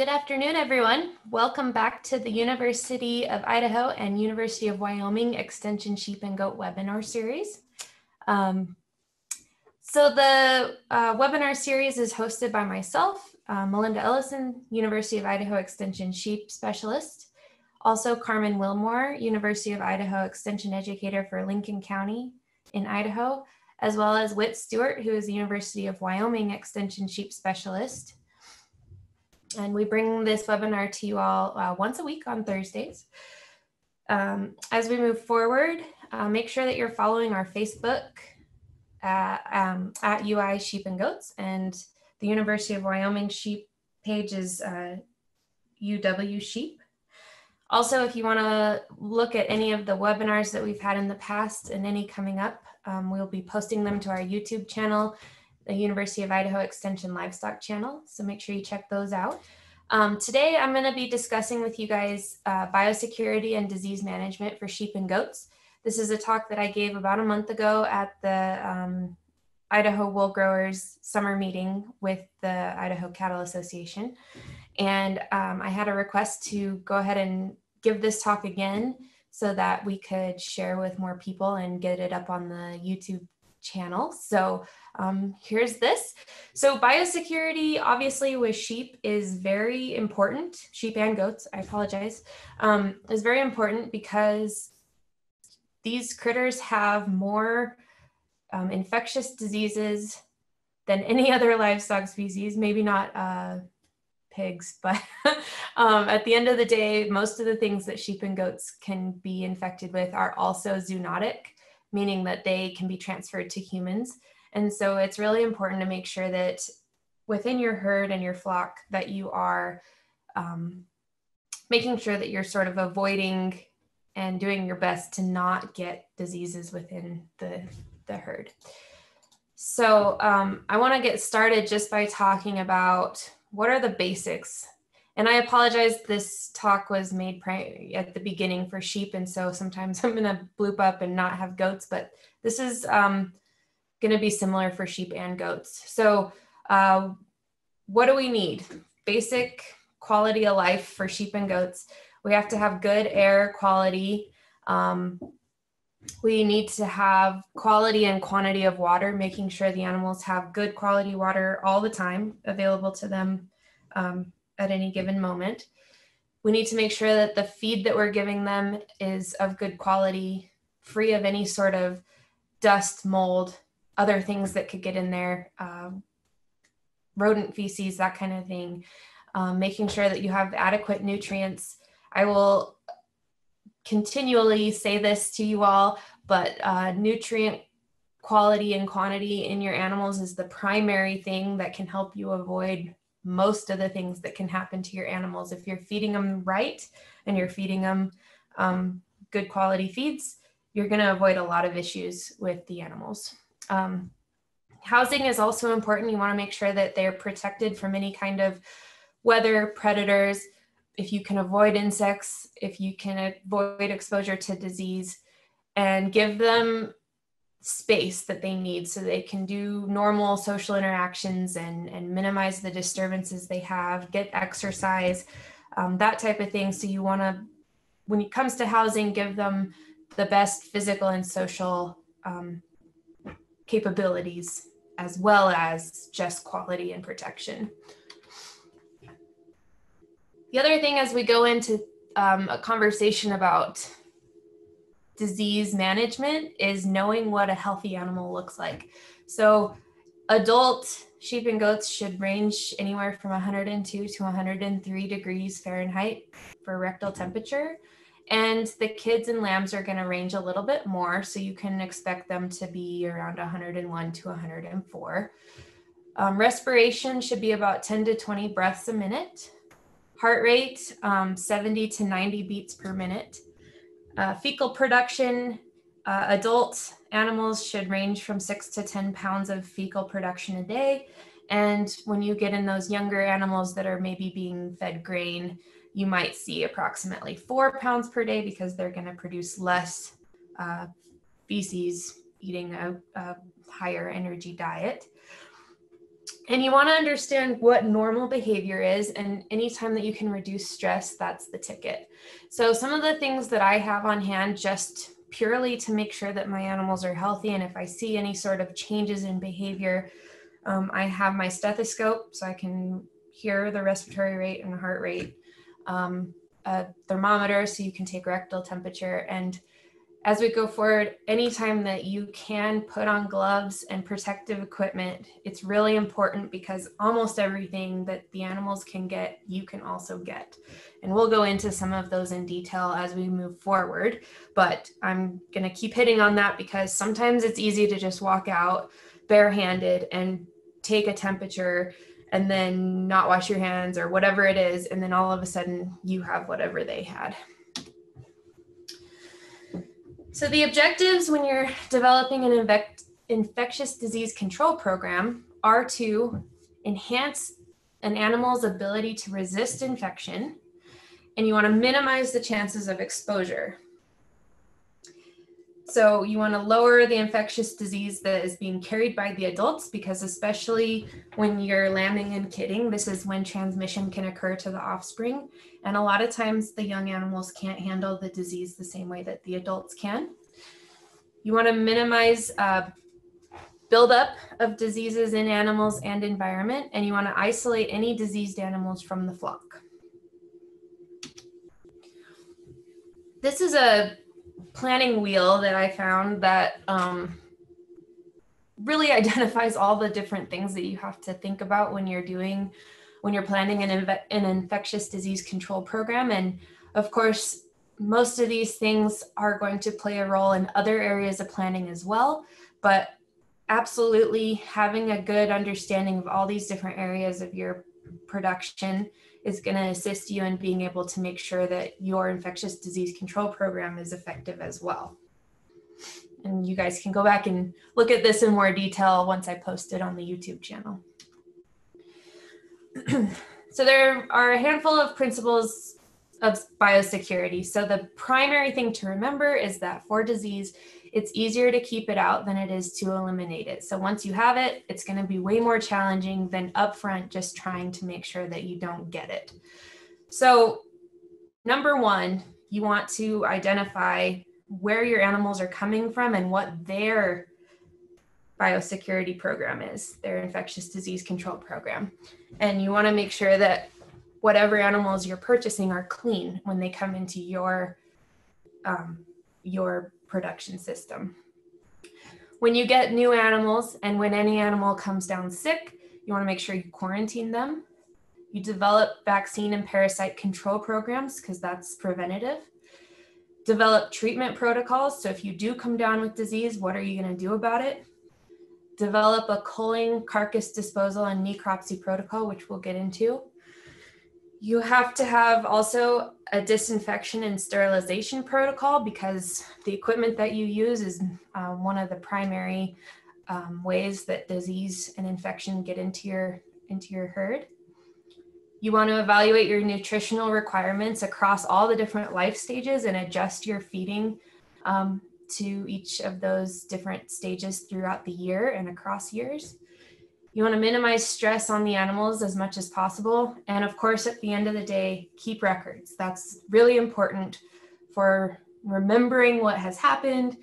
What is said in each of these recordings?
Good afternoon, everyone. Welcome back to the University of Idaho and University of Wyoming Extension Sheep and Goat webinar series. Um, so the uh, webinar series is hosted by myself, uh, Melinda Ellison, University of Idaho Extension Sheep Specialist, also Carmen Wilmore, University of Idaho Extension Educator for Lincoln County in Idaho, as well as Whit Stewart, who is the University of Wyoming Extension Sheep Specialist. And we bring this webinar to you all uh, once a week on Thursdays. Um, as we move forward, uh, make sure that you're following our Facebook at, um, at UI Sheep and Goats and the University of Wyoming Sheep page is uh, UW Sheep. Also, if you want to look at any of the webinars that we've had in the past and any coming up, um, we'll be posting them to our YouTube channel the University of Idaho Extension Livestock channel. So make sure you check those out. Um, today, I'm going to be discussing with you guys uh, biosecurity and disease management for sheep and goats. This is a talk that I gave about a month ago at the um, Idaho Wool Growers Summer Meeting with the Idaho Cattle Association. And um, I had a request to go ahead and give this talk again so that we could share with more people and get it up on the YouTube channel. So um, here's this. So biosecurity, obviously with sheep is very important, sheep and goats, I apologize, um, is very important because these critters have more um, infectious diseases than any other livestock species, maybe not uh, pigs, but um, at the end of the day, most of the things that sheep and goats can be infected with are also zoonotic meaning that they can be transferred to humans. And so it's really important to make sure that within your herd and your flock that you are um, making sure that you're sort of avoiding and doing your best to not get diseases within the, the herd. So um, I want to get started just by talking about what are the basics and I apologize, this talk was made at the beginning for sheep. And so sometimes I'm gonna bloop up and not have goats, but this is um, gonna be similar for sheep and goats. So uh, what do we need? Basic quality of life for sheep and goats. We have to have good air quality. Um, we need to have quality and quantity of water, making sure the animals have good quality water all the time available to them um, at any given moment. We need to make sure that the feed that we're giving them is of good quality, free of any sort of dust, mold, other things that could get in there, um, rodent feces, that kind of thing. Um, making sure that you have adequate nutrients. I will continually say this to you all, but uh, nutrient quality and quantity in your animals is the primary thing that can help you avoid most of the things that can happen to your animals. If you're feeding them right and you're feeding them um, good quality feeds, you're going to avoid a lot of issues with the animals. Um, housing is also important. You want to make sure that they're protected from any kind of weather, predators. If you can avoid insects, if you can avoid exposure to disease, and give them space that they need so they can do normal social interactions and, and minimize the disturbances they have, get exercise, um, that type of thing. So you want to, when it comes to housing, give them the best physical and social um, capabilities as well as just quality and protection. The other thing as we go into um, a conversation about disease management is knowing what a healthy animal looks like. So, adult sheep and goats should range anywhere from 102 to 103 degrees Fahrenheit for rectal temperature. And the kids and lambs are going to range a little bit more. So, you can expect them to be around 101 to 104. Um, respiration should be about 10 to 20 breaths a minute. Heart rate, um, 70 to 90 beats per minute uh, fecal production, uh, adult animals should range from six to 10 pounds of fecal production a day. And when you get in those younger animals that are maybe being fed grain, you might see approximately four pounds per day because they're going to produce less uh, feces eating a, a higher energy diet. And you want to understand what normal behavior is. And anytime that you can reduce stress, that's the ticket. So, some of the things that I have on hand just purely to make sure that my animals are healthy. And if I see any sort of changes in behavior, um, I have my stethoscope so I can hear the respiratory rate and heart rate, um, a thermometer so you can take rectal temperature, and as we go forward, anytime that you can put on gloves and protective equipment, it's really important because almost everything that the animals can get, you can also get. And we'll go into some of those in detail as we move forward. But I'm going to keep hitting on that because sometimes it's easy to just walk out barehanded and take a temperature and then not wash your hands or whatever it is. And then all of a sudden you have whatever they had. So the objectives when you're developing an infect, infectious disease control program are to enhance an animal's ability to resist infection, and you want to minimize the chances of exposure. So you want to lower the infectious disease that is being carried by the adults because especially when you're lambing and kidding, this is when transmission can occur to the offspring. And a lot of times the young animals can't handle the disease the same way that the adults can. You want to minimize uh, buildup of diseases in animals and environment, and you want to isolate any diseased animals from the flock. This is a planning wheel that I found that um, really identifies all the different things that you have to think about when you're doing, when you're planning an, an infectious disease control program. And of course, most of these things are going to play a role in other areas of planning as well. But absolutely having a good understanding of all these different areas of your production is going to assist you in being able to make sure that your infectious disease control program is effective as well. And you guys can go back and look at this in more detail once I post it on the YouTube channel. so there are a handful of principles of biosecurity. So the primary thing to remember is that for disease, it's easier to keep it out than it is to eliminate it. So once you have it, it's going to be way more challenging than upfront just trying to make sure that you don't get it. So, number one, you want to identify where your animals are coming from and what their biosecurity program is, their infectious disease control program. And you want to make sure that whatever animals you're purchasing are clean when they come into your um, your production system. When you get new animals and when any animal comes down sick, you want to make sure you quarantine them. You develop vaccine and parasite control programs because that's preventative. Develop treatment protocols. So if you do come down with disease, what are you going to do about it? Develop a culling, carcass disposal, and necropsy protocol, which we'll get into. You have to have also a disinfection and sterilization protocol because the equipment that you use is uh, one of the primary um, ways that disease and infection get into your into your herd. You want to evaluate your nutritional requirements across all the different life stages and adjust your feeding um, to each of those different stages throughout the year and across years. You want to minimize stress on the animals as much as possible. And of course, at the end of the day, keep records. That's really important for remembering what has happened,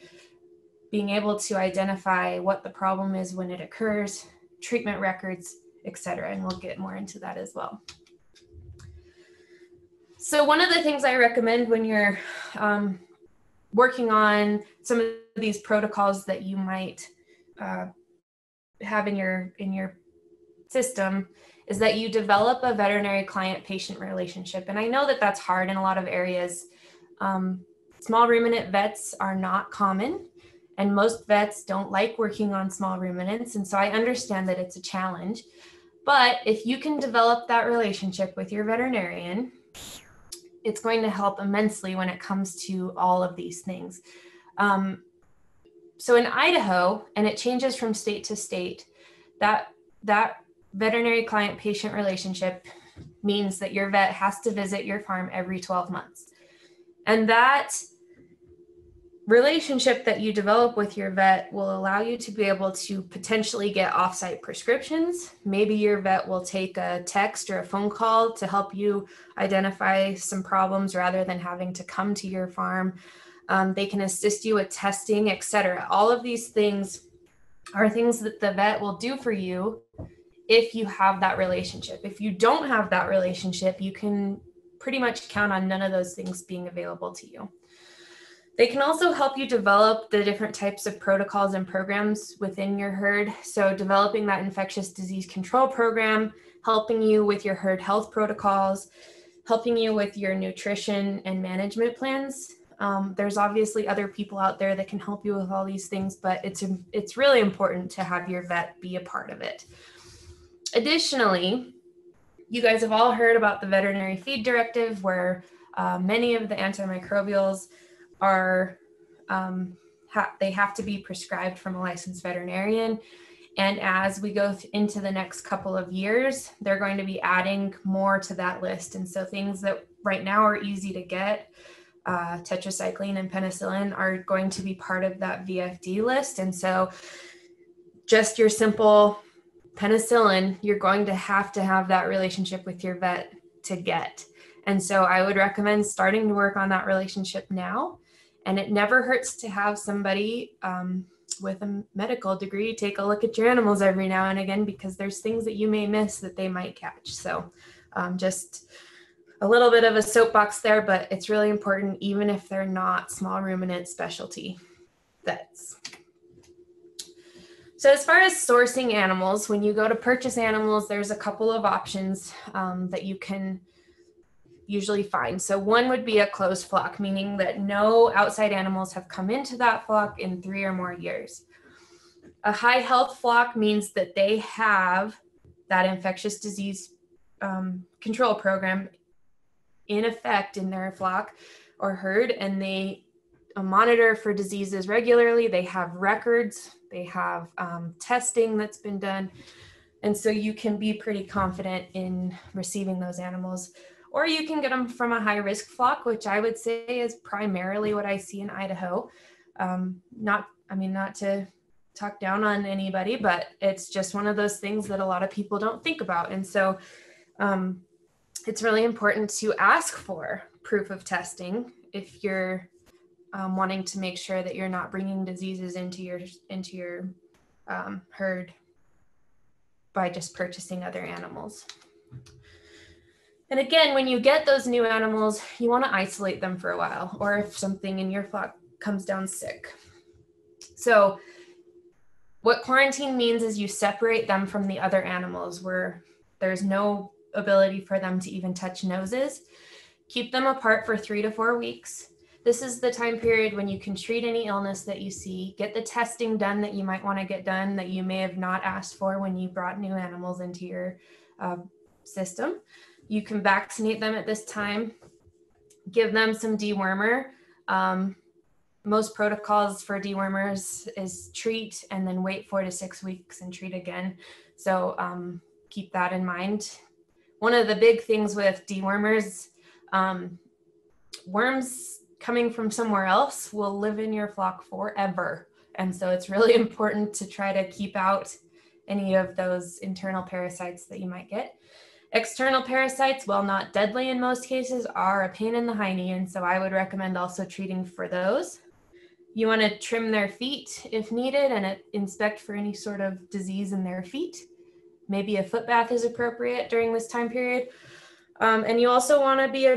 being able to identify what the problem is when it occurs, treatment records, etc. And we'll get more into that as well. So one of the things I recommend when you're um, working on some of these protocols that you might uh, have in your in your system is that you develop a veterinary client patient relationship. And i know that that's hard in a lot of areas. Um, small ruminant vets are not common and most vets don't like working on small ruminants. And so i understand that it's a challenge. But if you can develop that relationship with your veterinarian it's going to help immensely when it comes to all of these things. Um, so in Idaho, and it changes from state to state, that that veterinary client patient relationship means that your vet has to visit your farm every 12 months. And that relationship that you develop with your vet will allow you to be able to potentially get offsite prescriptions. Maybe your vet will take a text or a phone call to help you identify some problems rather than having to come to your farm. Um, they can assist you with testing, etc. All of these things are things that the vet will do for you if you have that relationship. If you don't have that relationship, you can pretty much count on none of those things being available to you. They can also help you develop the different types of protocols and programs within your herd. So, developing that infectious disease control program, helping you with your herd health protocols, helping you with your nutrition and management plans. Um, there's obviously other people out there that can help you with all these things, but it's it's really important to have your vet be a part of it. Additionally, you guys have all heard about the veterinary feed directive, where uh, many of the antimicrobials are um, ha- they have to be prescribed from a licensed veterinarian and as we go th- into the next couple of years they're going to be adding more to that list and so things that right now are easy to get uh, tetracycline and penicillin are going to be part of that vfd list. And so just your simple penicillin you're going to have to have that relationship with your vet to get. And so i would recommend starting to work on that relationship now. And it never hurts to have somebody um, with a medical degree take a look at your animals every now and again because there's things that you may miss that they might catch. So um, just a little bit of a soapbox there, but it's really important even if they're not small ruminant specialty vets. So as far as sourcing animals, when you go to purchase animals, there's a couple of options um, that you can usually find. So one would be a closed flock, meaning that no outside animals have come into that flock in three or more years. A high health flock means that they have that infectious disease um, control program in effect in their flock or herd, and they uh, monitor for diseases regularly. They have records, they have um, testing that's been done. And so you can be pretty confident in receiving those animals or you can get them from a high risk flock, which I would say is primarily what I see in Idaho. Um, not, I mean, not to talk down on anybody, but it's just one of those things that a lot of people don't think about. And so um, it's really important to ask for proof of testing if you're um, wanting to make sure that you're not bringing diseases into your into your um, herd by just purchasing other animals. And again, when you get those new animals, you want to isolate them for a while, or if something in your flock comes down sick. So, what quarantine means is you separate them from the other animals where there's no ability for them to even touch noses. Keep them apart for three to four weeks. This is the time period when you can treat any illness that you see, get the testing done that you might want to get done that you may have not asked for when you brought new animals into your uh, system. You can vaccinate them at this time, give them some dewormer. Um, most protocols for dewormers is treat and then wait four to six weeks and treat again. So um, keep that in mind. One of the big things with dewormers, um, worms coming from somewhere else will live in your flock forever. And so it's really important to try to keep out any of those internal parasites that you might get. External parasites, while not deadly in most cases, are a pain in the hiney, and so I would recommend also treating for those. You want to trim their feet if needed and inspect for any sort of disease in their feet. Maybe a foot bath is appropriate during this time period. Um, and you also want to be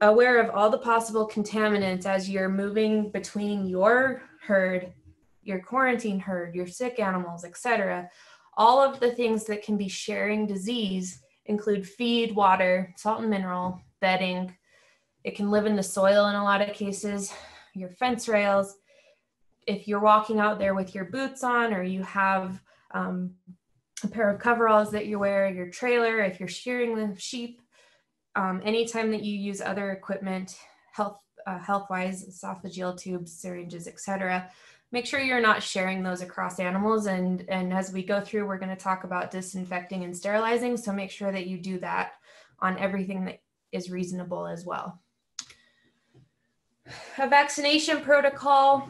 aware of all the possible contaminants as you're moving between your herd, your quarantine herd, your sick animals, etc. All of the things that can be sharing disease include feed, water, salt and mineral, bedding. It can live in the soil in a lot of cases, your fence rails. If you're walking out there with your boots on or you have um, a pair of coveralls that you wear, your trailer, if you're shearing the sheep, um, anytime that you use other equipment, health uh, health-wise, esophageal tubes, syringes, etc., make sure you're not sharing those across animals. And, and as we go through, we're going to talk about disinfecting and sterilizing. So make sure that you do that on everything that is reasonable as well. A vaccination protocol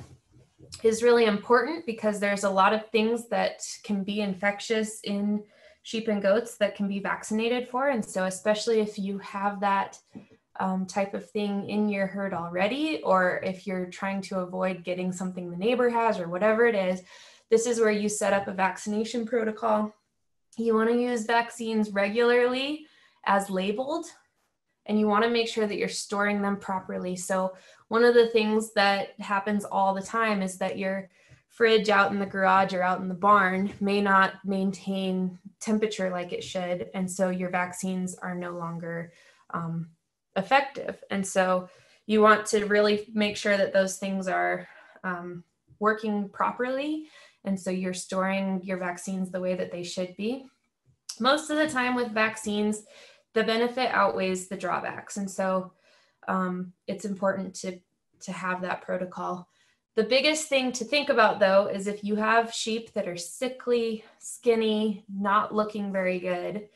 is really important because there's a lot of things that can be infectious in sheep and goats that can be vaccinated for. And so, especially if you have that um, type of thing in your herd already, or if you're trying to avoid getting something the neighbor has or whatever it is, this is where you set up a vaccination protocol. You want to use vaccines regularly as labeled, and you want to make sure that you're storing them properly. So, one of the things that happens all the time is that your fridge out in the garage or out in the barn may not maintain temperature like it should. And so your vaccines are no longer um, effective. And so you want to really make sure that those things are um, working properly. And so you're storing your vaccines the way that they should be. Most of the time with vaccines, the benefit outweighs the drawbacks. And so um, it's important to, to have that protocol. The biggest thing to think about though is if you have sheep that are sickly, skinny, not looking very good,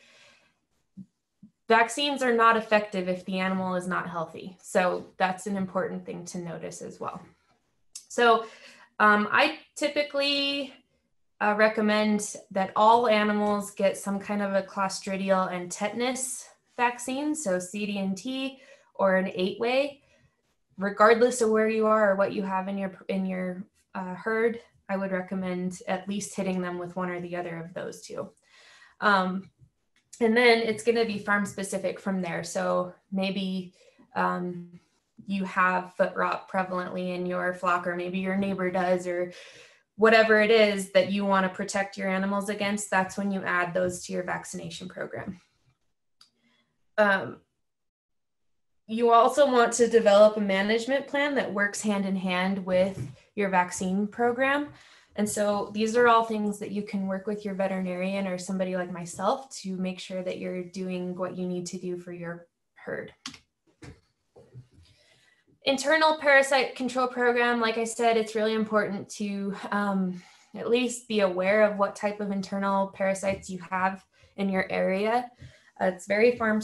vaccines are not effective if the animal is not healthy. So that's an important thing to notice as well. So um, I typically uh, recommend that all animals get some kind of a clostridial and tetanus vaccine, so CD&T or an eight-way regardless of where you are or what you have in your in your uh, herd, I would recommend at least hitting them with one or the other of those two. Um, and then it's going to be farm specific from there. So maybe um, you have foot rot prevalently in your flock, or maybe your neighbor does, or whatever it is that you want to protect your animals against. That's when you add those to your vaccination program. Um, you also want to develop a management plan that works hand in hand with your vaccine program. And so these are all things that you can work with your veterinarian or somebody like myself to make sure that you're doing what you need to do for your herd. Internal parasite control program, like I said, it's really important to um, at least be aware of what type of internal parasites you have in your area. Uh, it's very farm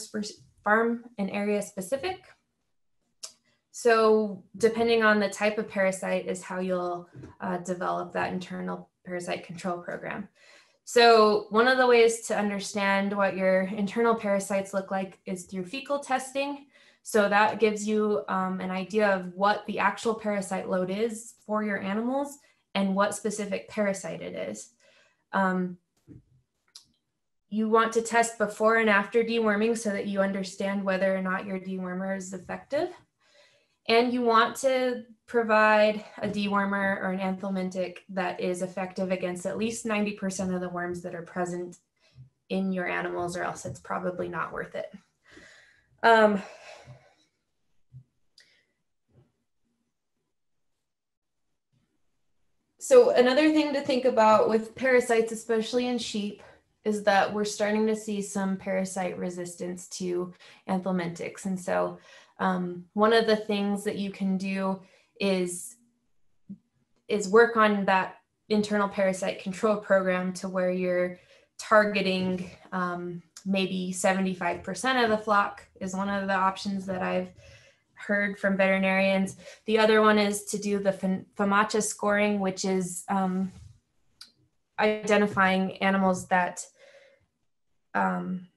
farm and area specific. So depending on the type of parasite is how you'll uh, develop that internal parasite control program. So one of the ways to understand what your internal parasites look like is through fecal testing. So that gives you um, an idea of what the actual parasite load is for your animals and what specific parasite it is. Um, you want to test before and after deworming so that you understand whether or not your dewormer is effective. And you want to provide a dewormer or an anthelmintic that is effective against at least 90% of the worms that are present in your animals, or else it's probably not worth it. Um, so another thing to think about with parasites, especially in sheep, is that we're starting to see some parasite resistance to anthelmintics. And so um, one of the things that you can do is, is work on that internal parasite control program to where you're targeting um, maybe 75% of the flock is one of the options that I've heard from veterinarians. The other one is to do the FAMACHA scoring, which is um, identifying animals that um,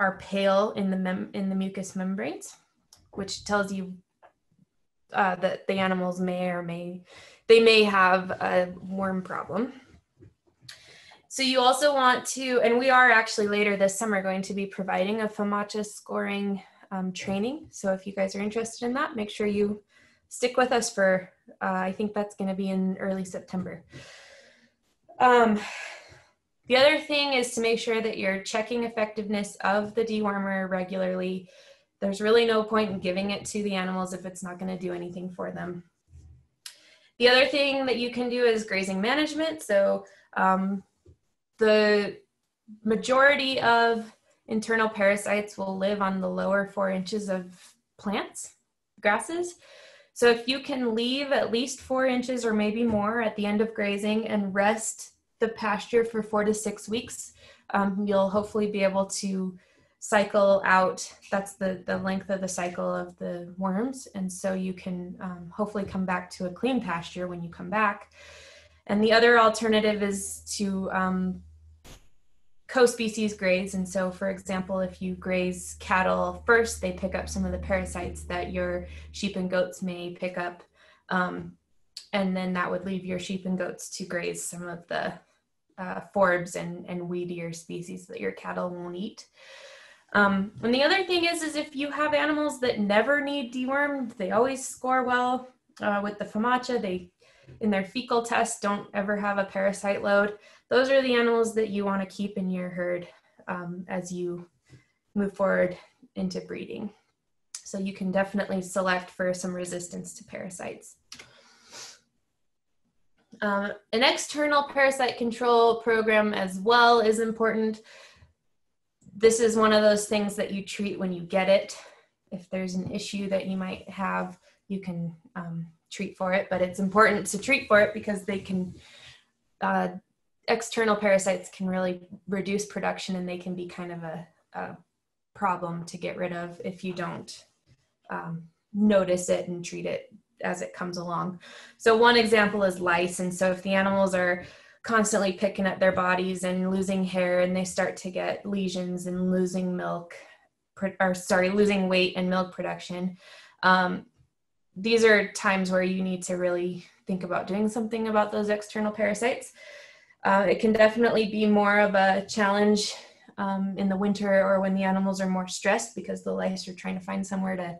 are pale in the mem- in the mucous membranes, which tells you uh, that the animals may or may they may have a worm problem. So you also want to, and we are actually later this summer going to be providing a FAMACHA scoring um, training. So if you guys are interested in that, make sure you stick with us for, uh, I think that's going to be in early September. Um, the other thing is to make sure that you're checking effectiveness of the dewormer regularly. There's really no point in giving it to the animals if it's not going to do anything for them. The other thing that you can do is grazing management. So um, the majority of internal parasites will live on the lower four inches of plants, grasses. So if you can leave at least four inches or maybe more at the end of grazing and rest the pasture for four to six weeks, um, you'll hopefully be able to cycle out. That's the, the length of the cycle of the worms. And so you can um, hopefully come back to a clean pasture when you come back. And the other alternative is to um, co-species graze. And so, for example, if you graze cattle first, they pick up some of the parasites that your sheep and goats may pick up. Um, and then that would leave your sheep and goats to graze some of the uh, forbs and, and weedier species that your cattle won't eat. Um, and the other thing is, is if you have animals that never need dewormed, they always score well uh, with the FAMACHA. They, in their fecal test, don't ever have a parasite load. Those are the animals that you want to keep in your herd um, as you move forward into breeding. So you can definitely select for some resistance to parasites. Um, an external parasite control program as well is important this is one of those things that you treat when you get it. If there's an issue that you might have, you can um, treat for it, but it's important to treat for it because they can, uh, external parasites can really reduce production and they can be kind of a, a problem to get rid of if you don't um, notice it and treat it as it comes along. So one example is lice. And so if the animals are constantly picking at their bodies and losing hair and they start to get lesions and losing milk or sorry losing weight and milk production um, these are times where you need to really think about doing something about those external parasites uh, it can definitely be more of a challenge um, in the winter or when the animals are more stressed because the lice are trying to find somewhere to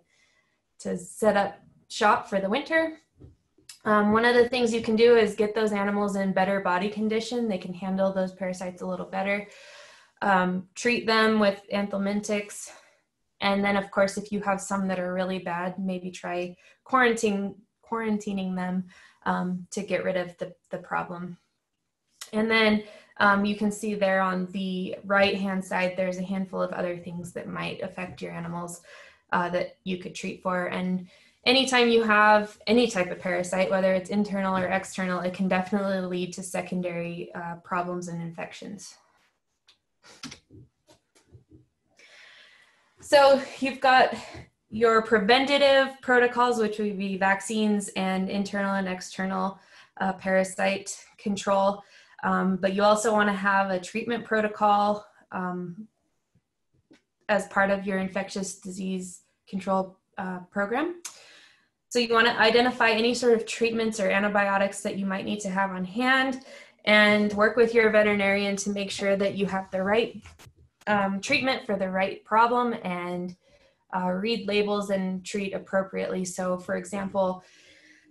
to set up shop for the winter um, one of the things you can do is get those animals in better body condition. They can handle those parasites a little better. Um, treat them with anthelmintics. And then, of course, if you have some that are really bad, maybe try quarantine, quarantining them um, to get rid of the, the problem. And then um, you can see there on the right hand side, there's a handful of other things that might affect your animals uh, that you could treat for. And anytime you have any type of parasite, whether it's internal or external, it can definitely lead to secondary uh, problems and infections. So you've got your preventative protocols, which would be vaccines and internal and external uh, parasite control. Um, but you also want to have a treatment protocol um, as part of your infectious disease control uh, program. So you want to identify any sort of treatments or antibiotics that you might need to have on hand and work with your veterinarian to make sure that you have the right um, treatment for the right problem and uh, read labels and treat appropriately. So for example,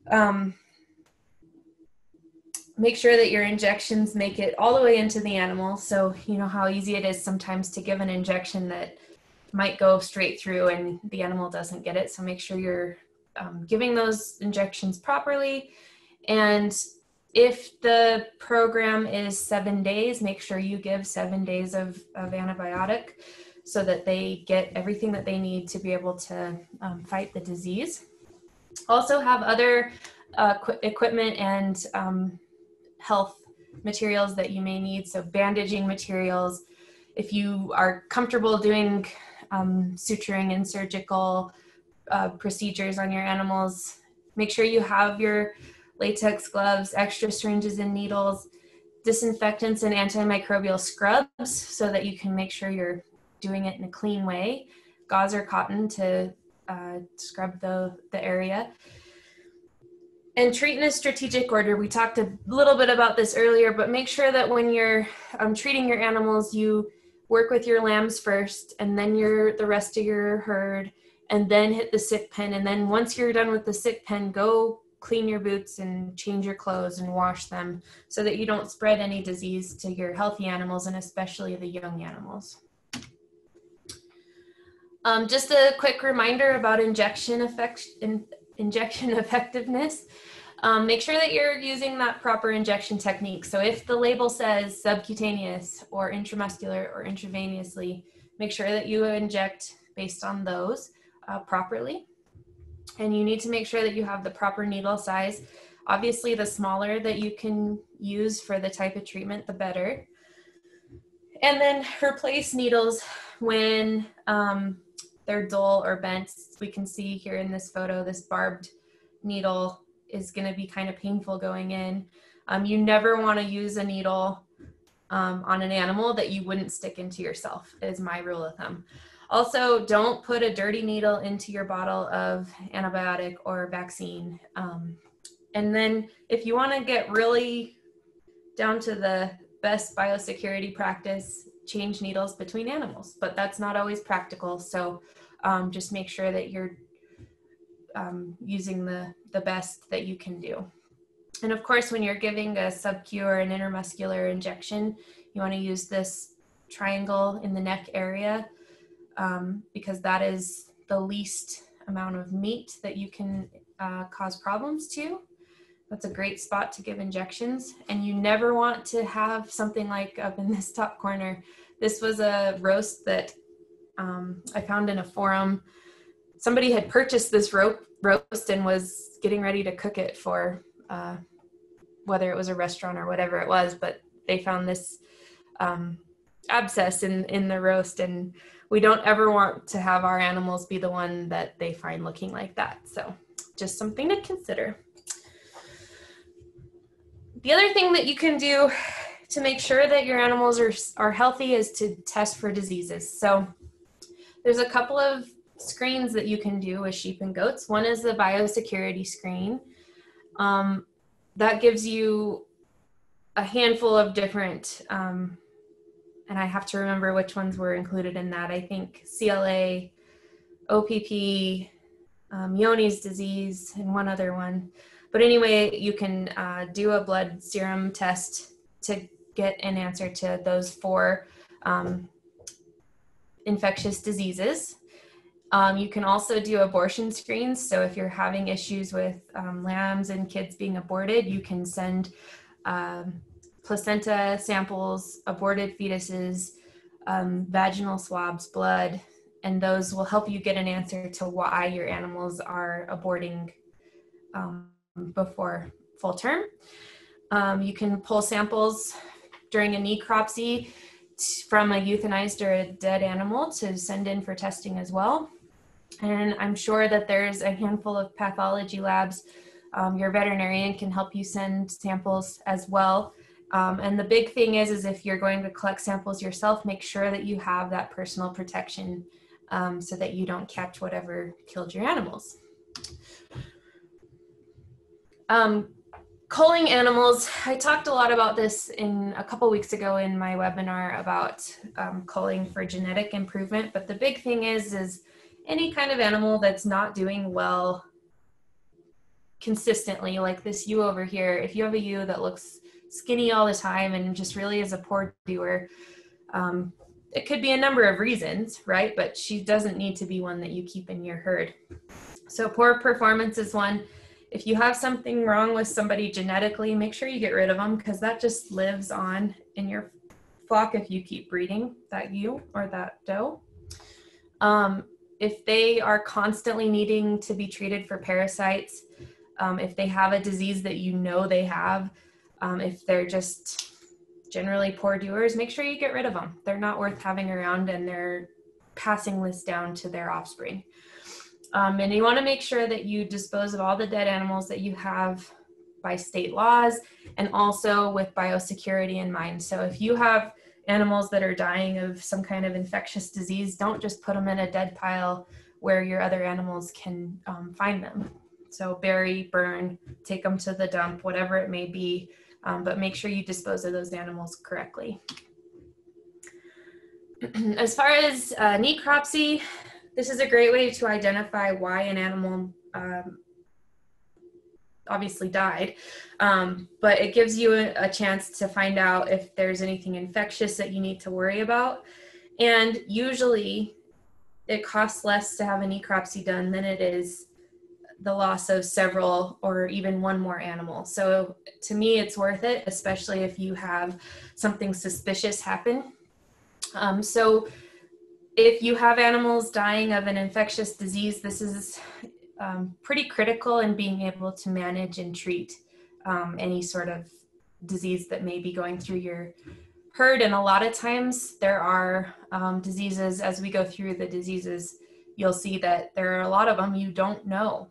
um, make sure that your injections make it all the way into the animal. So you know how easy it is sometimes to give an injection that might go straight through and the animal doesn't get it. So make sure you're um, giving those injections properly. And if the program is seven days, make sure you give seven days of, of antibiotic so that they get everything that they need to be able to um, fight the disease. Also, have other uh, qu- equipment and um, health materials that you may need. So, bandaging materials. If you are comfortable doing um, suturing and surgical uh, procedures on your animals. Make sure you have your latex gloves, extra syringes and needles, disinfectants and antimicrobial scrubs so that you can make sure you're doing it in a clean way. Gauze or cotton to uh, scrub the, the area. And treat in a strategic order. We talked a little bit about this earlier, but make sure that when you're um, treating your animals, you work with your lambs first and then your the rest of your herd and then hit the sick pen. And then once you're done with the sick pen, go clean your boots and change your clothes and wash them so that you don't spread any disease to your healthy animals and especially the young animals. Um, just a quick reminder about injection effect, in, injection effectiveness. Um, make sure that you're using that proper injection technique. So if the label says subcutaneous or intramuscular or intravenously, make sure that you inject based on those uh, properly. And you need to make sure that you have the proper needle size. Obviously, the smaller that you can use for the type of treatment, the better. And then replace needles when um, they're dull or bent. We can see here in this photo, this barbed needle is going to be kind of painful going in. Um, you never want to use a needle um, on an animal that you wouldn't stick into yourself, is my rule of thumb. Also, don't put a dirty needle into your bottle of antibiotic or vaccine. Um, and then, if you want to get really down to the best biosecurity practice, change needles between animals, but that's not always practical. So, um, just make sure that you're um, using the, the best that you can do. And of course, when you're giving a sub-Q or an intermuscular injection, you want to use this triangle in the neck area um, because that is the least amount of meat that you can uh, cause problems to. That's a great spot to give injections. And you never want to have something like up in this top corner. This was a roast that um, I found in a forum. Somebody had purchased this ro- roast and was getting ready to cook it for uh, whether it was a restaurant or whatever it was, but they found this um, abscess in, in the roast and we don't ever want to have our animals be the one that they find looking like that. So just something to consider. The other thing that you can do to make sure that your animals are, are healthy is to test for diseases. So there's a couple of screens that you can do with sheep and goats. One is the biosecurity screen. Um, that gives you a handful of different um, and I have to remember which ones were included in that. I think CLA, OPP, um, Johne's disease, and one other one. But anyway, you can uh, do a blood serum test to get an answer to those four um, infectious diseases. Um, you can also do abortion screens. So if you're having issues with um, lambs and kids being aborted, you can send um, placenta samples, aborted fetuses, um, vaginal swabs, blood, and those will help you get an answer to why your animals are aborting um, before full term. Um, you can pull samples during a necropsy from a euthanized or a dead animal to send in for testing as well. And I'm sure that there's a handful of pathology labs. Um, your veterinarian can help you send samples as well um, and the big thing is, is if you're going to collect samples yourself, make sure that you have that personal protection um, so that you don't catch whatever killed your animals. Um, culling animals, I talked a lot about this in a couple weeks ago in my webinar about um, culling for genetic improvement. But the big thing is, is any kind of animal that's not doing well consistently, like this ewe over here, if you have a ewe that looks skinny all the time and just really is a poor doer. Um, it could be a number of reasons, right? But she doesn't need to be one that you keep in your herd. So, poor performance is one. If you have something wrong with somebody genetically, make sure you get rid of them because that just lives on in your flock if you keep breeding that ewe or that doe. Um, if they are constantly needing to be treated for parasites, um, if they have a disease that you know they have, um, if they're just generally poor doers, make sure you get rid of them. They're not worth having around and they're passing this down to their offspring. Um, and you want to make sure that you dispose of all the dead animals that you have by state laws and also with biosecurity in mind. So if you have animals that are dying of some kind of infectious disease, don't just put them in a dead pile where your other animals can um, find them. So bury, burn, take them to the dump, whatever it may be um, but make sure you dispose of those animals correctly. as far as uh, necropsy, this is a great way to identify why an animal um, obviously died, um, but it gives you a, a, chance to find out if there's anything infectious that you need to worry about. And usually it costs less to have a necropsy done than it is the loss of several or even one more animal. So to me, it's worth it, especially if you have something suspicious happen. Um, so if you have animals dying of an infectious disease, this is um, pretty critical in being able to manage and treat um, any sort of disease that may be going through your herd. And a lot of times there are um, diseases, as we go through the diseases, you'll see that there are a lot of them you don't know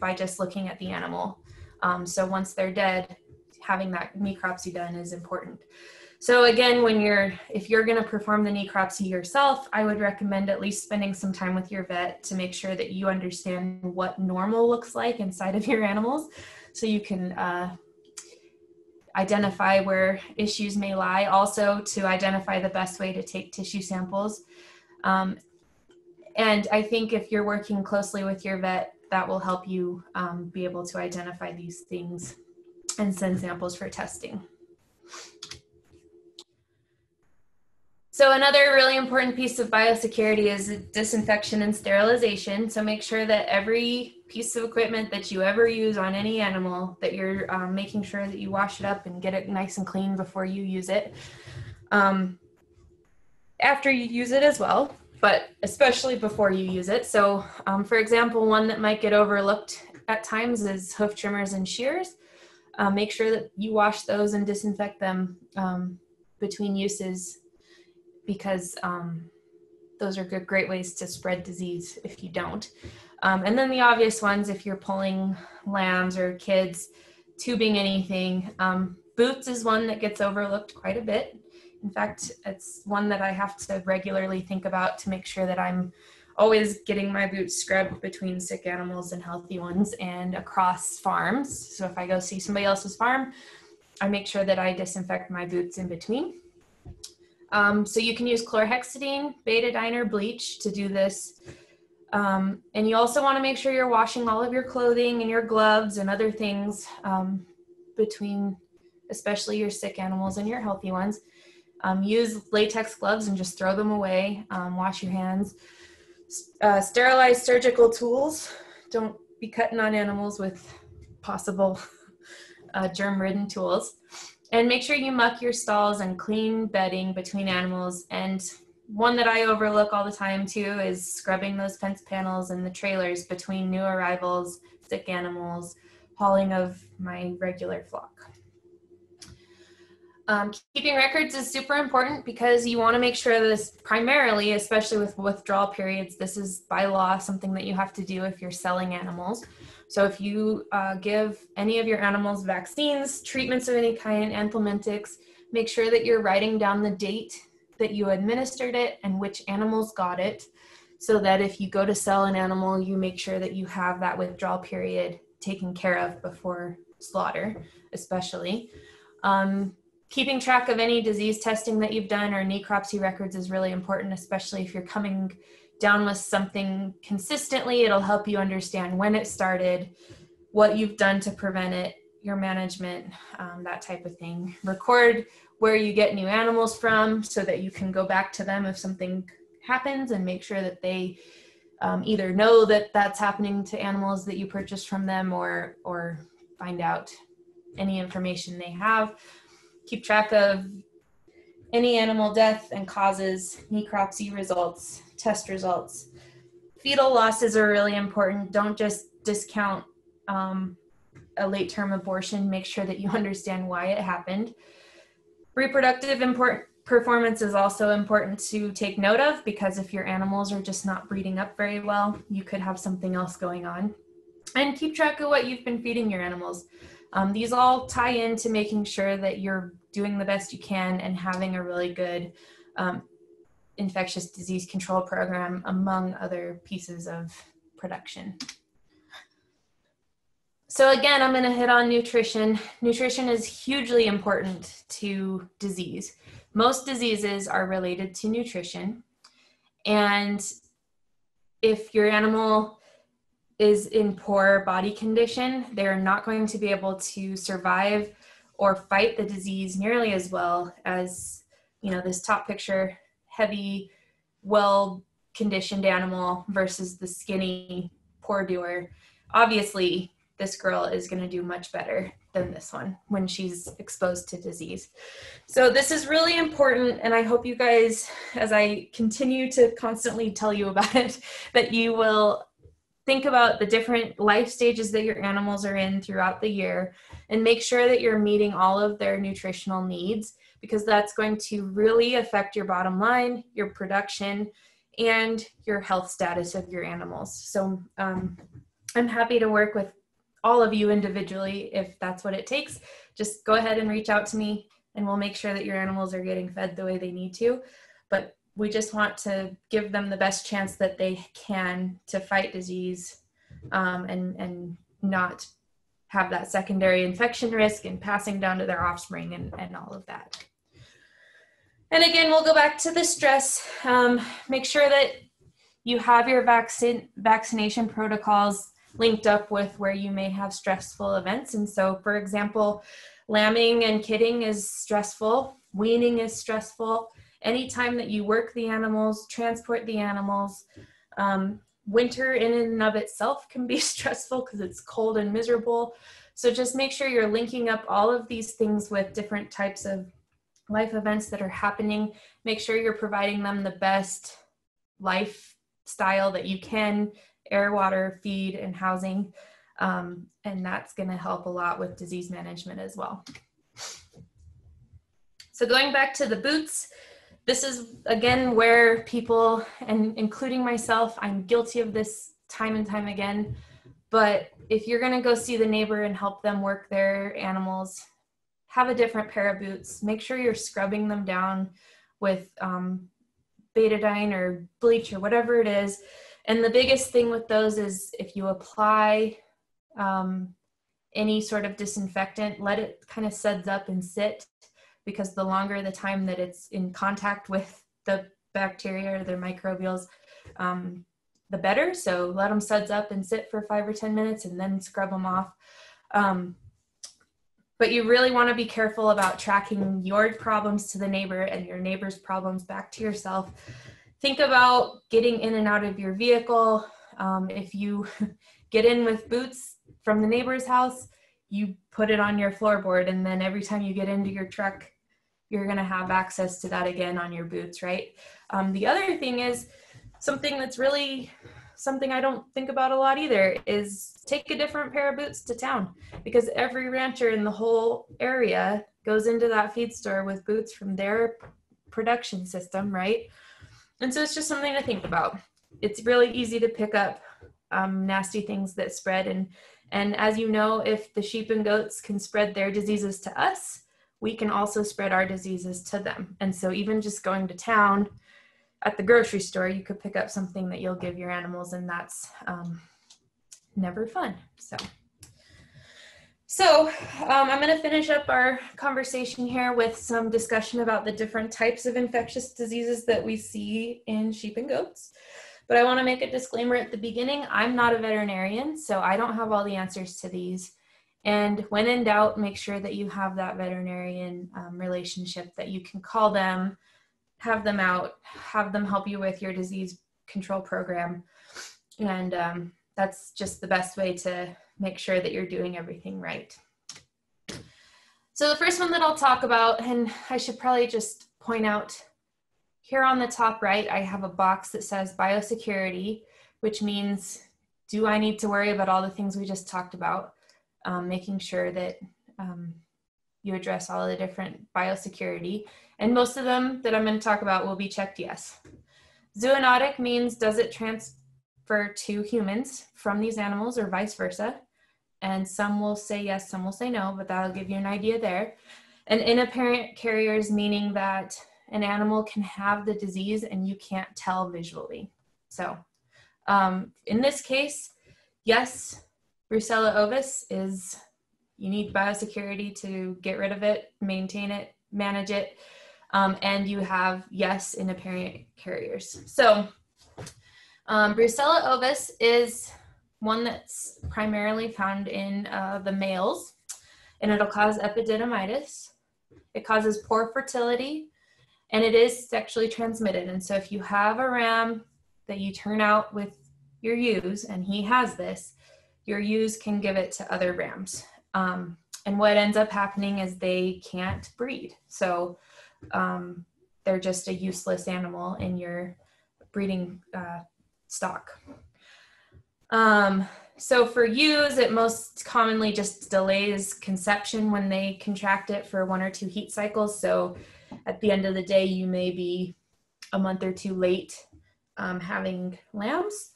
by just looking at the animal. Um, so once they're dead, having that necropsy done is important. So again, when you're, if you're gonna perform the necropsy yourself, I would recommend at least spending some time with your vet to make sure that you understand what normal looks like inside of your animals so you can uh, identify where issues may lie, also to identify the best way to take tissue samples. Um, and I think if you're working closely with your vet, that will help you um, be able to identify these things and send samples for testing. So another really important piece of biosecurity is disinfection and sterilization. So make sure that every piece of equipment that you ever use on any animal, that you're um, making sure that you wash it up and get it nice and clean before you use it. Um, after you use it as well, but especially before you use it. So um, for example, one that might get overlooked at times is hoof trimmers and shears. Uh, make sure that you wash those and disinfect them um, between uses because um, those are good, great ways to spread disease if you don't. Um, and then the obvious ones, if you're pulling lambs or kids, tubing anything. Um, boots is one that gets overlooked quite a bit. In fact, it's one that I have to regularly think about to make sure that I'm always getting my boots scrubbed between sick animals and healthy ones and across farms. So if I go see somebody else's farm, I make sure that I disinfect my boots in between. Um, so you can use chlorhexidine, betadine, or bleach to do this. Um, and you also want to make sure you're washing all of your clothing and your gloves and other things um, between, especially your sick animals and your healthy ones. Um, use latex gloves and just throw them away. Um, wash your hands. Uh, sterilize surgical tools. Don't be cutting on animals with possible uh, germ-ridden tools and make sure you muck your stalls and clean bedding between animals. And one that I overlook all the time too is scrubbing those fence panels and the trailers between new arrivals, sick animals, hauling of my regular flock. Um, keeping records is super important because you want to make sure this primarily, especially with withdrawal periods, this is by law something that you have to do if you're selling animals. So if you uh, give any of your animals vaccines, treatments of any kind, anthelmintics, make sure that you're writing down the date that you administered it and which animals got it so that if you go to sell an animal, you make sure that you have that withdrawal period taken care of before slaughter, especially. Um, keeping track of any disease testing that you've done or necropsy records is really important, especially if you're coming down with something consistently, it'll help you understand when it started, what you've done to prevent it, your management, um, that type of thing. Record where you get new animals from so that you can go back to them if something happens and make sure that they um, either know that that's happening to animals that you purchased from them or or find out any information they have keep track of any animal death and causes necropsy results test results. Fetal losses are really important. Don't just discount um, a late term abortion. Make sure that you understand why it happened. Reproductive import- performance is also important to take note of because if your animals are just not breeding up very well, you could have something else going on. And keep track of what you've been feeding your animals. Um, these all tie into making sure that you're doing the best you can and having a really good um, infectious disease control program, among other pieces of production. So again, I'm gonna hit on nutrition. Nutrition is hugely important to disease. Most diseases are related to nutrition. And if your animal is in poor body condition, they're not going to be able to survive or fight the disease nearly as well as, you know, this top picture heavy, well conditioned animal versus the skinny poor doer. Obviously, this girl is going to do much better than this one when she's exposed to disease. So, this is really important, and I hope you guys, as I continue to constantly tell you about it, that you will think about the different life stages that your animals are in throughout the year and make sure that you're meeting all of their nutritional needs because that's going to really affect your bottom line, your production, and your health status of your animals. So um, I'm happy to work with all of you individually if that's what it takes. Just go ahead and reach out to me and we'll make sure that your animals are getting fed the way they need to. But we just want to give them the best chance that they can to fight disease um, and, and not have that secondary infection risk and passing down to their offspring and, and all of that. And again, we'll go back to the stress. Um, make sure that you have your vaccine vaccination protocols linked up with where you may have stressful events. And so, for example, lambing and kidding is stressful, weaning is stressful. Anytime that you work the animals, transport the animals, um, winter in and of itself can be stressful because it's cold and miserable. So just make sure you're linking up all of these things with different types of life events that are happening. Make sure you're providing them the best lifestyle that you can air, water, feed, and housing. Um, and that's going to help a lot with disease management as well. So going back to the boots, this is again where people, and including myself, I'm guilty of this time and time again. But if you're going to go see the neighbor and help them work their animals, have a different pair of boots. Make sure you're scrubbing them down with um, betadine or bleach or whatever it is. And the biggest thing with those is if you apply um, any sort of disinfectant, let it kind of suds up and sit because the longer the time that it's in contact with the bacteria or their microbials, um, the better. So let them suds up and sit for five or 10 minutes and then scrub them off. Um, but you really want to be careful about tracking your problems to the neighbor and your neighbor's problems back to yourself. Think about getting in and out of your vehicle. Um, if you get in with boots from the neighbor's house, you put it on your floorboard, and then every time you get into your truck, you're going to have access to that again on your boots, right? Um, the other thing is something that's really something I don't think about a lot either is take a different pair of boots to town because every rancher in the whole area goes into that feed store with boots from their production system, right? And so it's just something to think about. It's really easy to pick up um, nasty things that spread and and as you know, if the sheep and goats can spread their diseases to us, we can also spread our diseases to them. And so even just going to town at the grocery store, you could pick up something that you'll give your animals, and that's um, never fun. So, so um, I'm going to finish up our conversation here with some discussion about the different types of infectious diseases that we see in sheep and goats. But I want to make a disclaimer at the beginning. I'm not a veterinarian, so I don't have all the answers to these. And when in doubt, make sure that you have that veterinarian um, relationship that you can call them have them out, have them help you with your disease control program. And um, that's just the best way to make sure that you're doing everything right. So the first one that I'll talk about, and I should probably just point out here on the top right, I have a box that says biosecurity, which means do I need to worry about all the things we just talked about? Um, making sure that um, you address all the different biosecurity. And most of them that I'm going to talk about will be checked yes. Zoonotic means does it transfer to humans from these animals or vice versa? And some will say yes, some will say no, but that'll give you an idea there. And inapparent carriers meaning that an animal can have the disease and you can't tell visually. So um, in this case, yes, Brucella ovis is you need biosecurity to get rid of it, maintain it, manage it, um, and you have yes in apparent carriers. So um, Brucella ovis is one that's primarily found in uh, the males, and it'll cause epididymitis. It causes poor fertility, and it is sexually transmitted. And so if you have a ram that you turn out with your ewes, and he has this, your ewes can give it to other rams. Um, and what ends up happening is they can't breed. So um, they're just a useless animal in your breeding uh, stock. Um, so for ewes, it most commonly just delays conception when they contract it for one or two heat cycles. So at the end of the day, you may be a month or two late um, having lambs.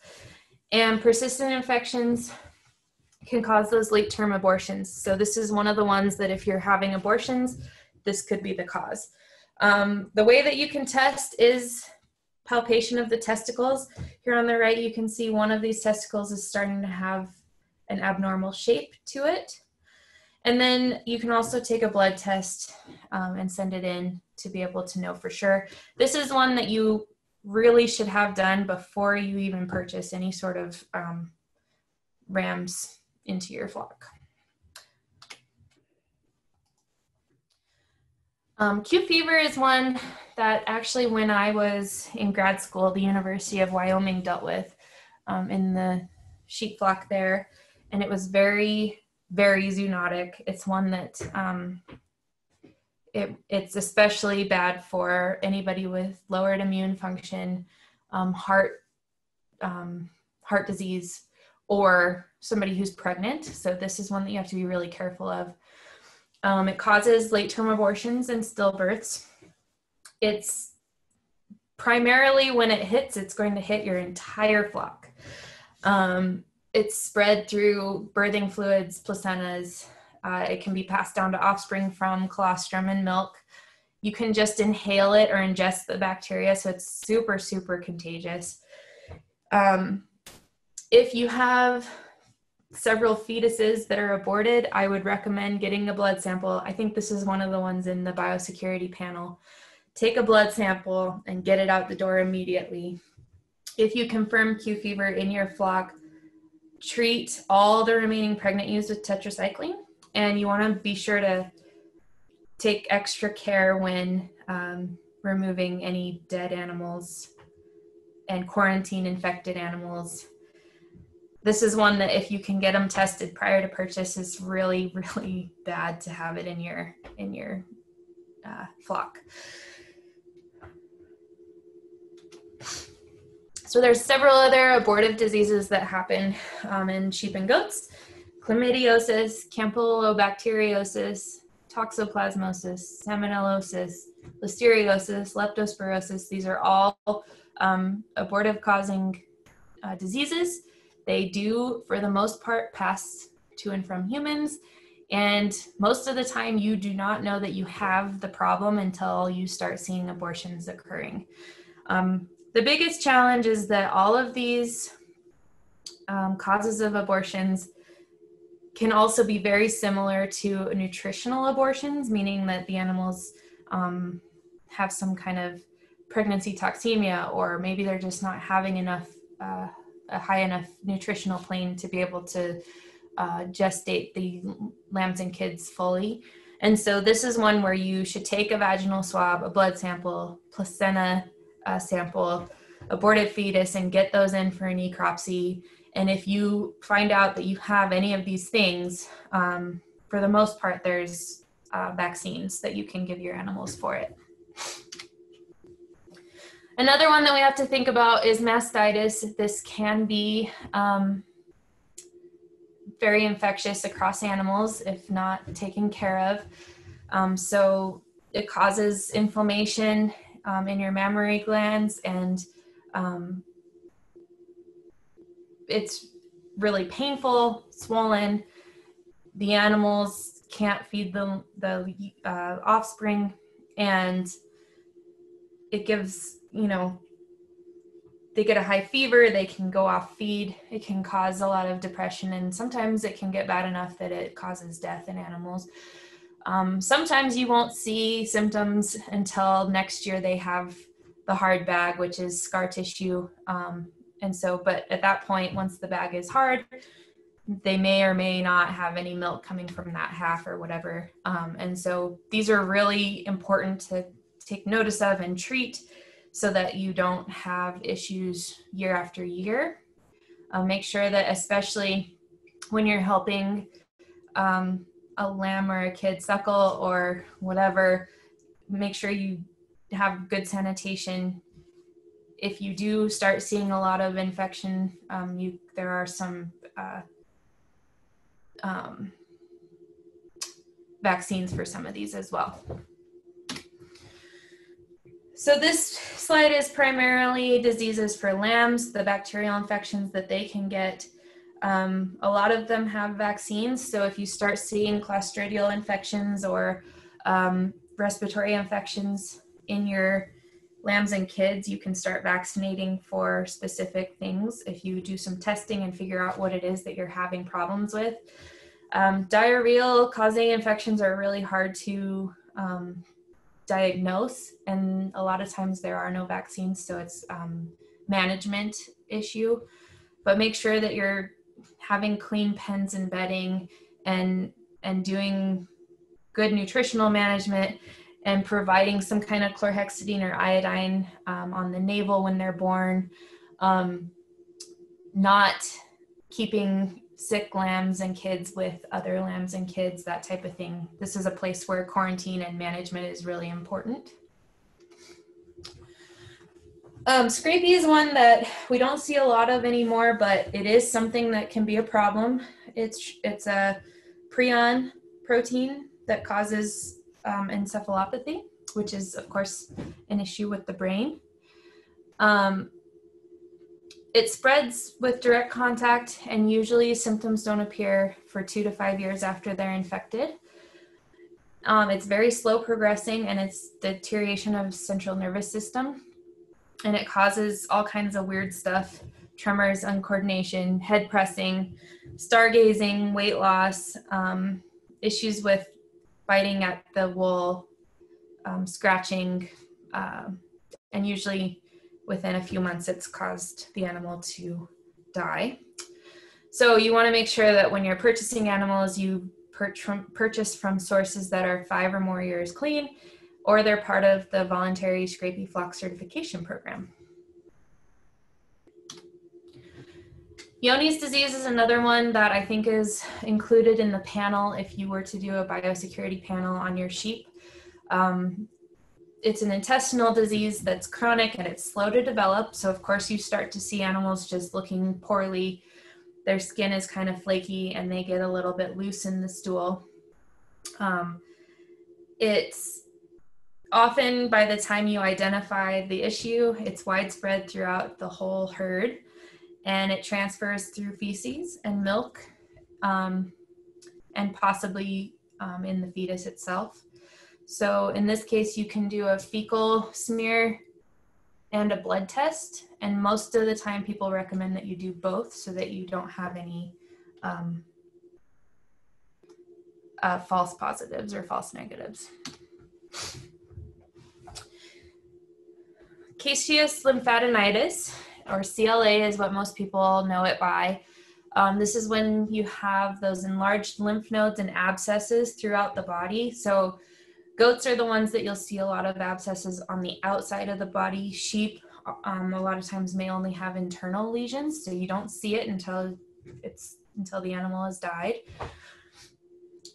And persistent infections can cause those late term abortions. So this is one of the ones that if you're having abortions, this could be the cause. Um, the way that you can test is palpation of the testicles. Here on the right, you can see one of these testicles is starting to have an abnormal shape to it. And then you can also take a blood test um, and send it in to be able to know for sure. This is one that you really should have done before you even purchase any sort of um, rams into your flock. Um, Q fever is one that actually, when I was in grad school, the University of Wyoming dealt with um, in the sheep flock there, and it was very, very zoonotic. It's one that um, it, it's especially bad for anybody with lowered immune function, um, heart, um, heart disease, or somebody who's pregnant. So this is one that you have to be really careful of. Um, it causes late term abortions and stillbirths. It's primarily when it hits, it's going to hit your entire flock. Um, it's spread through birthing fluids, placentas. Uh, it can be passed down to offspring from colostrum and milk. You can just inhale it or ingest the bacteria, so it's super, super contagious. Um, if you have several fetuses that are aborted, I would recommend getting a blood sample. I think this is one of the ones in the biosecurity panel. Take a blood sample and get it out the door immediately. If you confirm Q fever in your flock, treat all the remaining pregnant ewes with tetracycline. And you want to be sure to take extra care when um, removing any dead animals and quarantine infected animals this is one that if you can get them tested prior to purchase is really really bad to have it in your in your uh, flock. So there's several other abortive diseases that happen um, in sheep and goats. Chlamydiosis campylobacteriosis toxoplasmosis salmonellosis listeriosis leptospirosis. These are all um, abortive causing uh, diseases they do, for the most part, pass to and from humans. And most of the time, you do not know that you have the problem until you start seeing abortions occurring. Um, the biggest challenge is that all of these um, causes of abortions can also be very similar to nutritional abortions, meaning that the animals um, have some kind of pregnancy toxemia, or maybe they're just not having enough uh, a high enough nutritional plane to be able to uh, gestate the lambs and kids fully. And so this is one where you should take a vaginal swab, a blood sample, placenta uh, sample, aborted fetus, and get those in for a necropsy. And if you find out that you have any of these things, um, for the most part, there's uh, vaccines that you can give your animals for it. Another one that we have to think about is mastitis. This can be um, very infectious across animals if not taken care of. Um, so it causes inflammation um, in your mammary glands and um, it's really painful, swollen. The animals can't feed the, the uh, offspring and it gives you know, they get a high fever, they can go off feed. It can cause a lot of depression, and sometimes it can get bad enough that it causes death in animals. Um, sometimes you won't see symptoms until next year they have the hard bag, which is scar tissue. Um, and so, but at that point, once the bag is hard, they may or may not have any milk coming from that half or whatever. Um, and so, these are really important to take notice of and treat so that you don't have issues year after year. Uh, make sure that, especially when you're helping um, a lamb or a kid suckle or whatever, make sure you have good sanitation. If you do start seeing a lot of infection, um, you there are some uh, um, vaccines for some of these as well. So this slide is primarily diseases for lambs, the bacterial infections that they can get. Um, a lot of them have vaccines. So if you start seeing clostridial infections or um, respiratory infections in your lambs and kids, you can start vaccinating for specific things if you do some testing and figure out what it is that you're having problems with. Um, diarrheal causing infections are really hard to um, diagnose, and a lot of times there are no vaccines, so it's um, management issue. But make sure that you're having clean pens and bedding and and doing good nutritional management and providing some kind of chlorhexidine or iodine um, on the navel when they're born. Um, not keeping sick lambs and kids with other lambs and kids, that type of thing. This is a place where quarantine and management is really important. Um, scrapie is one that we don't see a lot of anymore, but it is something that can be a problem. It's, it's a prion protein that causes um, encephalopathy, which is, of course, an issue with the brain. Um, it spreads with direct contact, and usually symptoms don't appear for two to five years after they're infected. Um, it's very slow progressing, and it's deterioration of central nervous system, and it causes all kinds of weird stuff: tremors, uncoordination, head pressing, stargazing, weight loss, um, issues with biting at the wool, um, scratching, uh, and usually within a few months, it's caused the animal to die. So you want to make sure that when you're purchasing animals, you purchase from sources that are five or more years clean, or they're part of the voluntary Scrapie Flock certification program. Johne's disease is another one that I think is included in the panel if you were to do a biosecurity panel on your sheep. Um, it's an intestinal disease that's chronic and it's slow to develop. So of course you start to see animals just looking poorly. Their skin is kind of flaky and they get a little bit loose in the stool. Um, it's often by the time you identify the issue, it's widespread throughout the whole herd and it transfers through feces and milk um, and possibly um, in the fetus itself. So in this case, you can do a fecal smear and a blood test. And most of the time, people recommend that you do both so that you don't have any um, uh, false positives or false negatives. Caseous lymphadenitis, or CLA is what most people know it by. Um, this is when you have those enlarged lymph nodes and abscesses throughout the body. So Goats are the ones that you'll see a lot of abscesses on the outside of the body. Sheep, um, a lot of times may only have internal lesions, so you don't see it until it's until the animal has died.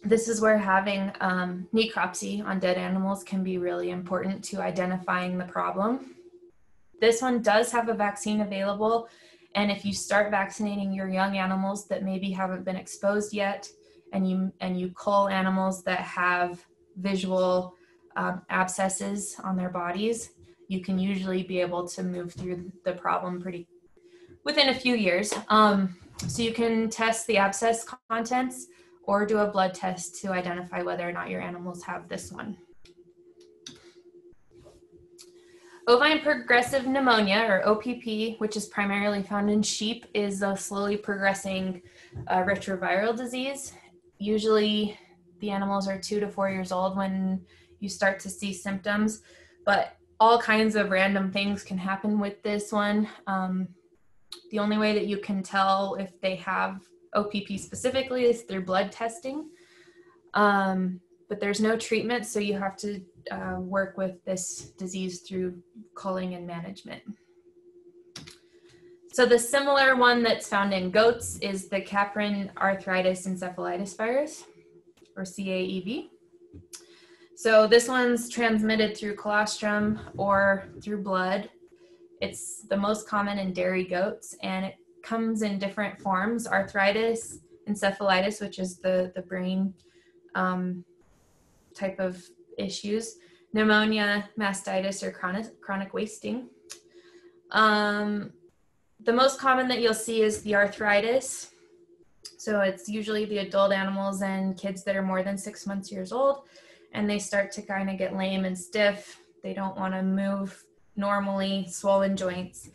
This is where having um, necropsy on dead animals can be really important to identifying the problem. This one does have a vaccine available, and if you start vaccinating your young animals that maybe haven't been exposed yet, and you and you cull animals that have visual um, abscesses on their bodies, you can usually be able to move through the problem pretty within a few years. Um, so you can test the abscess contents or do a blood test to identify whether or not your animals have this one. Ovine progressive pneumonia, or OPP, which is primarily found in sheep, is a slowly progressing uh, retroviral disease. Usually the animals are two to four years old when you start to see symptoms, but all kinds of random things can happen with this one. Um, the only way that you can tell if they have OPP specifically is through blood testing. Um, but there's no treatment, so you have to uh, work with this disease through culling and management. So the similar one that's found in goats is the Caprine arthritis encephalitis virus or CAEV. So this one's transmitted through colostrum or through blood. It's the most common in dairy goats and it comes in different forms. Arthritis encephalitis, which is the, the brain um, type of issues, pneumonia, mastitis, or chronic, chronic wasting. Um, the most common that you'll see is the arthritis. So it's usually the adult animals and kids that are more than six months years old, and they start to kind of get lame and stiff. They don't want to move normally, swollen joints.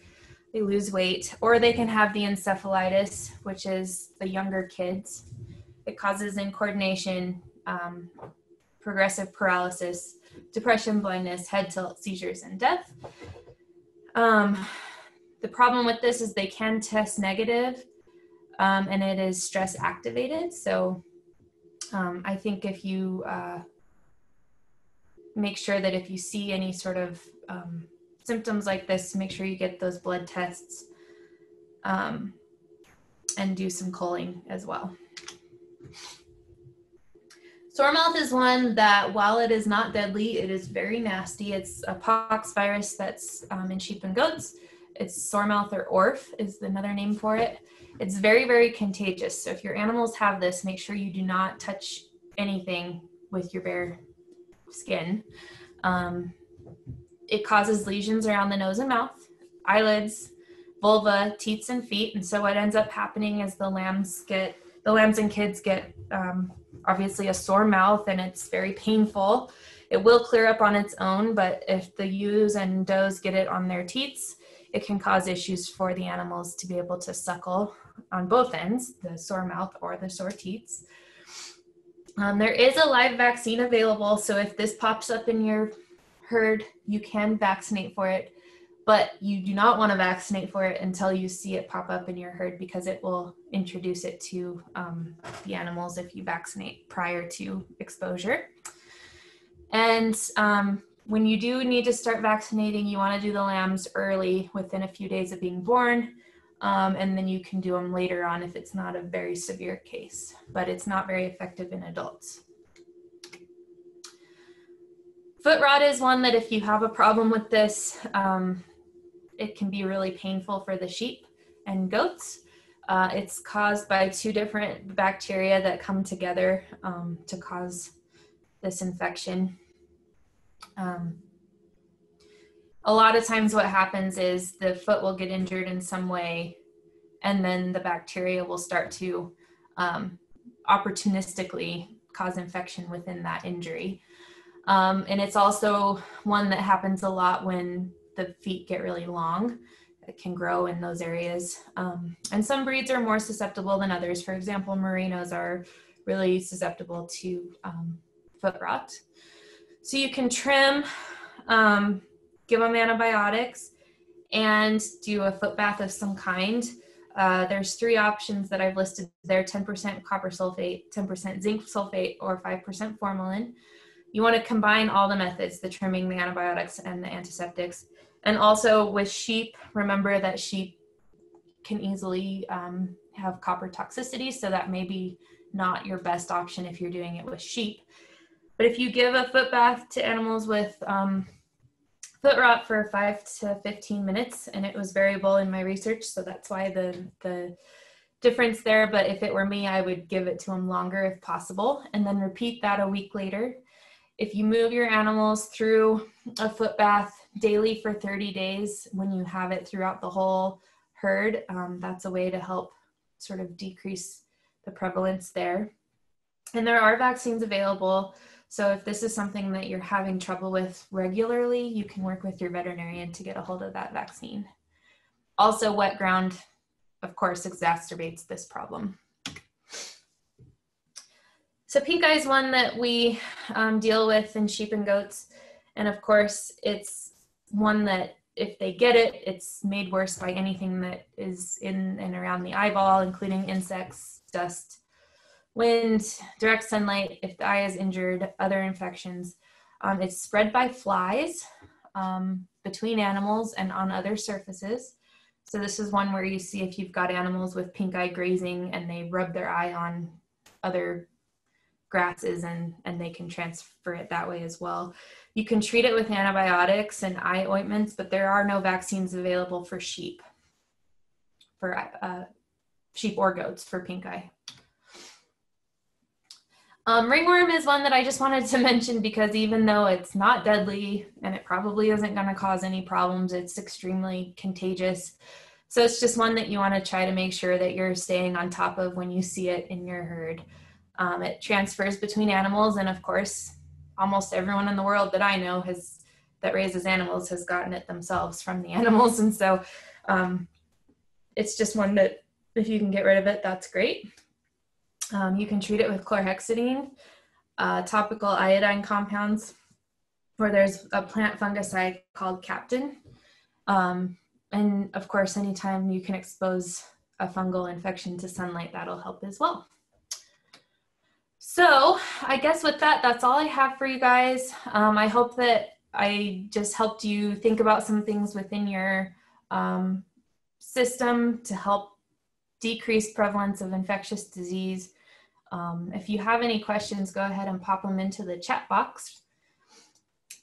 They lose weight, or they can have the encephalitis, which is the younger kids. It causes incoordination, um, progressive paralysis, depression, blindness, head tilt, seizures, and death. Um, the problem with this is they can test negative, um, and it is stress activated. So um, I think if you uh, make sure that if you see any sort of um, symptoms like this, make sure you get those blood tests um, and do some culling as well. Sore mouth is one that, while it is not deadly, it is very nasty. It's a pox virus that's um, in sheep and goats. It's sore mouth or ORF is another name for it. It's very, very contagious. So if your animals have this, make sure you do not touch anything with your bare skin. Um, it causes lesions around the nose and mouth, eyelids, vulva, teats, and feet. And so what ends up happening is the lambs get the lambs and kids get um, obviously a sore mouth and it's very painful. It will clear up on its own, but if the ewes and does get it on their teats, it can cause issues for the animals to be able to suckle on both ends, the sore mouth or the sore teats. Um, there is a live vaccine available, so if this pops up in your herd, you can vaccinate for it but you do not want to vaccinate for it until you see it pop up in your herd because it will introduce it to um, the animals if you vaccinate prior to exposure. And um, when you do need to start vaccinating, you want to do the lambs early within a few days of being born. Um, and then you can do them later on if it's not a very severe case, but it's not very effective in adults. Foot rot is one that if you have a problem with this, um, it can be really painful for the sheep and goats. Uh, it's caused by two different bacteria that come together um, to cause this infection. Um, a lot of times, what happens is the foot will get injured in some way, and then the bacteria will start to um, opportunistically cause infection within that injury. Um, and it's also one that happens a lot when the feet get really long. It can grow in those areas. Um, and some breeds are more susceptible than others. For example, merinos are really susceptible to um, foot rot. So you can trim, um, give them antibiotics, and do a foot bath of some kind. Uh, there's three options that I've listed there 10% copper sulfate, 10% zinc sulfate, or 5% formalin. You want to combine all the methods the trimming, the antibiotics, and the antiseptics. And also with sheep, remember that sheep can easily um, have copper toxicity, so that may be not your best option if you're doing it with sheep. But if you give a foot bath to animals with um, foot rot for five to 15 minutes, and it was variable in my research, so that's why the, the difference there. But if it were me, I would give it to them longer if possible, and then repeat that a week later. If you move your animals through a foot bath daily for 30 days when you have it throughout the whole herd. Um, that's a way to help sort of decrease the prevalence there. And there are vaccines available. So if this is something that you're having trouble with regularly, you can work with your veterinarian to get a hold of that vaccine. Also, wet ground, of course, exacerbates this problem. So pink eye is one that we um, deal with in sheep and goats. And of course, it's one that if they get it, it's made worse by anything that is in and around the eyeball, including insects, dust, wind, direct sunlight. If the eye is injured, other infections. Um, it's spread by flies um, between animals and on other surfaces. So this is one where you see if you've got animals with pink eye grazing and they rub their eye on other grasses and, and they can transfer it that way as well. You can treat it with antibiotics and eye ointments, but there are no vaccines available for sheep, for uh, sheep or goats for pink eye. Um, ringworm is one that I just wanted to mention because even though it's not deadly and it probably isn't going to cause any problems, it's extremely contagious. So it's just one that you want to try to make sure that you're staying on top of when you see it in your herd. Um, it transfers between animals, and of course, almost everyone in the world that I know has that raises animals has gotten it themselves from the animals, and so um, it's just one that if you can get rid of it, that's great. Um, you can treat it with chlorhexidine, uh, topical iodine compounds, or there's a plant fungicide called Captan. Um, and of course, anytime you can expose a fungal infection to sunlight, that'll help as well. So I guess with that, that's all I have for you guys. Um, I hope that I just helped you think about some things within your um, system to help decrease prevalence of infectious disease. Um, if you have any questions, go ahead and pop them into the chat box.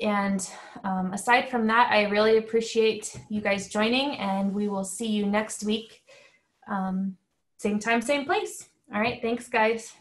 And um, aside from that, I really appreciate you guys joining, and we will see you next week. Um, same time, same place. All right, thanks, guys.